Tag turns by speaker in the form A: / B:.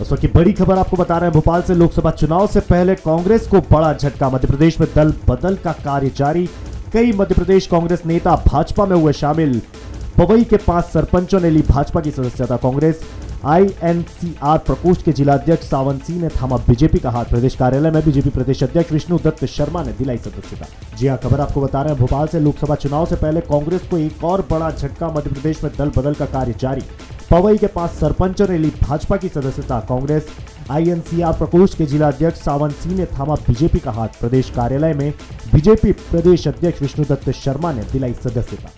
A: उस वक्त की बड़ी खबर आपको बता रहे हैं, भोपाल से लोकसभा चुनाव से पहले कांग्रेस को बड़ा झटका। मध्य प्रदेश में दल बदल का कार्य जारी। कई मध्य प्रदेश कांग्रेस नेता भाजपा में हुए शामिल। पवई के पाँच सरपंचों ने ली भाजपा की सदस्यता। कांग्रेस आईएनसीआर प्रकोष्ठ के जिलाध्यक्ष सावन सिंह ने थामा बीजेपी का हाथ। प्रदेश कार्यालय में बीजेपी प्रदेश अध्यक्ष विष्णु दत्त शर्मा ने दिलाई सदस्यता। जी हाँ खबर आपको बता रहे हैं, भोपाल से लोकसभा चुनाव से पहले कांग्रेस को एक और बड़ा झटका। मध्य प्रदेश में दल बदल का कार्य जारी। पवई के पास सरपंचों ने ली भाजपा की सदस्यता। कांग्रेस, आईएनसीआर प्रकोष्ठ के जिला अध्यक्ष सावन सिंह ने थामा बीजेपी का हाथ। प्रदेश कार्यालय में बीजेपी प्रदेश अध्यक्ष विष्णुदत्त शर्मा ने दिलाई सदस्यता।